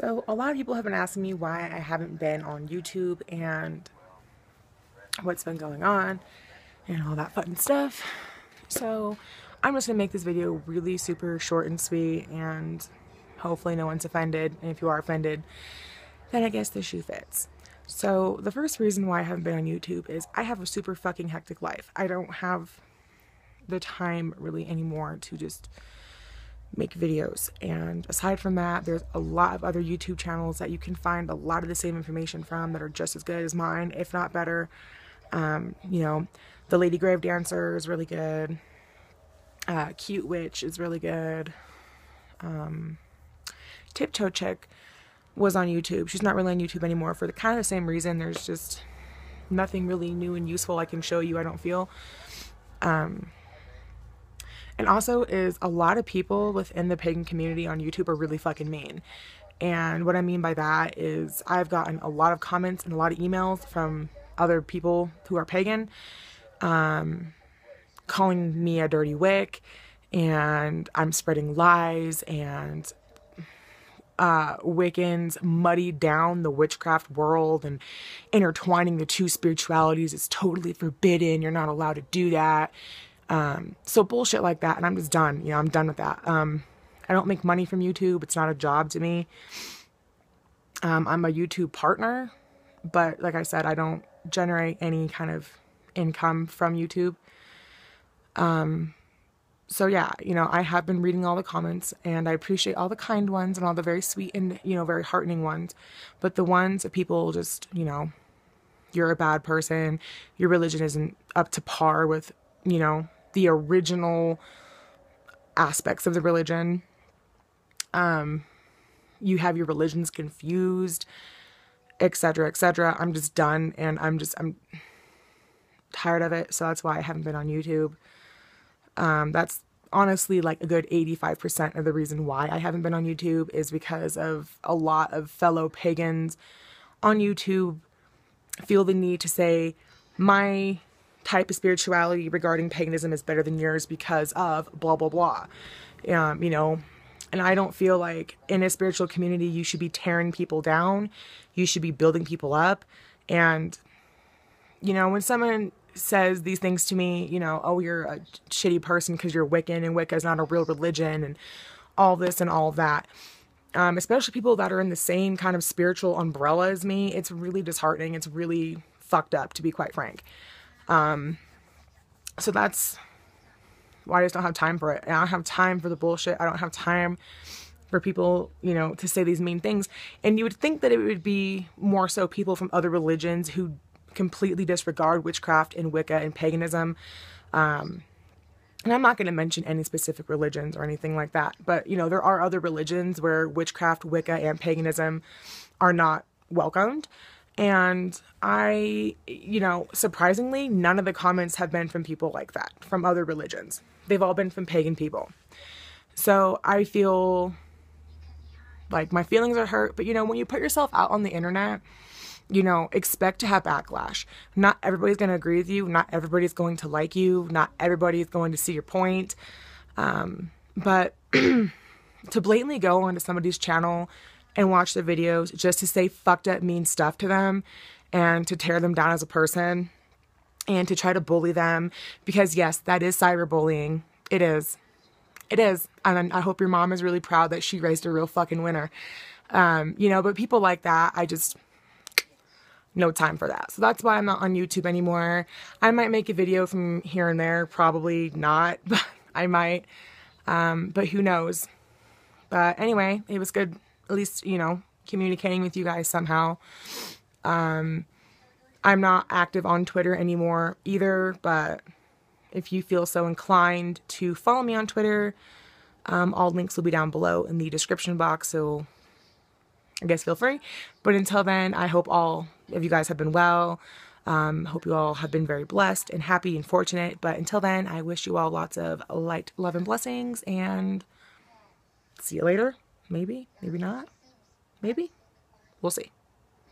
So, a lot of people have been asking me why I haven't been on YouTube and what's been going on and all that fun stuff. So, I'm just gonna make this video really super short and sweet and hopefully no one's offended. And if you are offended, then I guess the shoe fits. So, the first reason why I haven't been on YouTube is I have a super fucking hectic life. I don't have the time really anymore to just make videos. And aside from that, there's a lot of other YouTube channels that you can find a lot of the same information from that are just as good as mine, if not better. Um, you know, the Lady Grave Dancer is really good. Uh, Cute Witch is really good. Um, Tiptoe Chick was on YouTube. She's not really on YouTube anymore for the kind of the same reason. There's just nothing really new and useful I can show you, I don't feel. Um, and also is a lot of people within the pagan community on YouTube are really fucking mean. And what I mean by that is I've gotten a lot of comments and a lot of emails from other people who are pagan um, calling me a dirty wick and I'm spreading lies and uh, Wiccans muddy down the witchcraft world and intertwining the two spiritualities is totally forbidden. You're not allowed to do that. Um, so bullshit like that, and I'm just done. You know, I'm done with that. Um, I don't make money from YouTube. It's not a job to me. Um, I'm a YouTube partner, but like I said, I don't generate any kind of income from YouTube. Um, so yeah, you know, I have been reading all the comments and I appreciate all the kind ones and all the very sweet and, you know, very heartening ones. But the ones that people just, you know, you're a bad person, your religion isn't up to par with, you know, the original aspects of the religion. Um, you have your religions confused, etc., etc. I'm just done, and I'm just I'm tired of it. So that's why I haven't been on YouTube. Um, that's honestly like a good 85% of the reason why I haven't been on YouTube is because of a lot of fellow pagans on YouTube feel the need to say my type of spirituality regarding paganism is better than yours because of blah blah blah. Um, you know, and I don't feel like in a spiritual community you should be tearing people down. You should be building people up. And you know, when someone says these things to me, you know, oh, you're a shitty person because you're Wiccan and Wicca is not a real religion and all this and all that. Um, especially people that are in the same kind of spiritual umbrella as me, it's really disheartening. It's really fucked up, to be quite frank. Um, so that's why I just don't have time for it. I don't have time for the bullshit. I don't have time for people, you know, to say these mean things. And you would think that it would be more so people from other religions who completely disregard witchcraft and Wicca and paganism. Um, and I'm not going to mention any specific religions or anything like that, but you know, there are other religions where witchcraft, Wicca, and paganism are not welcomed. And I, you know, surprisingly, none of the comments have been from people like that, from other religions. They've all been from pagan people. So I feel like my feelings are hurt. But, you know, when you put yourself out on the internet, you know, expect to have backlash. Not everybody's going to agree with you. Not everybody's going to like you. Not everybody is going to see your point. Um, but to blatantly go onto somebody's channel and watch the videos just to say fucked up mean stuff to them and to tear them down as a person and to try to bully them because yes, that is cyberbullying. It is. It is. And I hope your mom is really proud that she raised a real fucking winner. Um, you know, but people like that, I just no time for that. So that's why I'm not on YouTube anymore. I might make a video from here and there, probably not, but I might. Um, but who knows? But anyway, it was good at least, you know, communicating with you guys somehow. Um, I'm not active on Twitter anymore either, but if you feel so inclined to follow me on Twitter, um, all links will be down below in the description box, so I guess feel free. But until then, I hope all of you guys have been well. Um, hope you all have been very blessed and happy and fortunate. But until then, I wish you all lots of light, love, and blessings, and see you later. Maybe, maybe not. Maybe. We'll see.